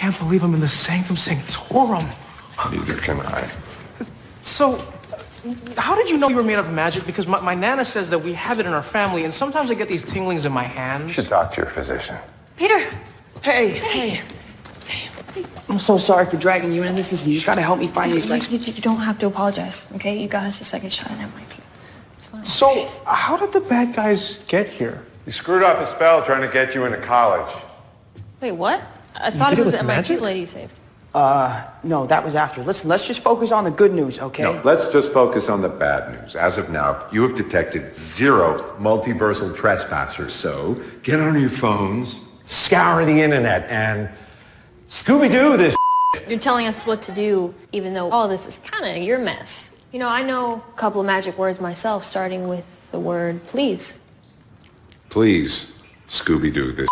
can't believe I'm in the Sanctum Sanctorum. Neither can I. So, how did you know you were made of magic? Because my, my nana says that we have it in our family, and sometimes I get these tinglings in my hands. You should talk to your physician. Peter! Hey, hey. hey. I'm so sorry for dragging you in this. Listen, you just gotta help me find these You, guys. you, you don't have to apologize, okay? You got us a second shot at MIT. It's fine. So, how did the bad guys get here? You screwed up a spell trying to get you into college. Wait, what? I thought it it was with the MIT magic? lady you saved. Uh, no, that was after. Listen, let's just focus on the good news, okay? No, let's just focus on the bad news. As of now, you have detected zero multiversal trespassers. So get on your phones, scour the internet, and Scooby-Doo this. You're telling us what to do, even though all this is kind of your mess. You know, I know a couple of magic words myself, starting with the word please. Please, Scooby-Doo this.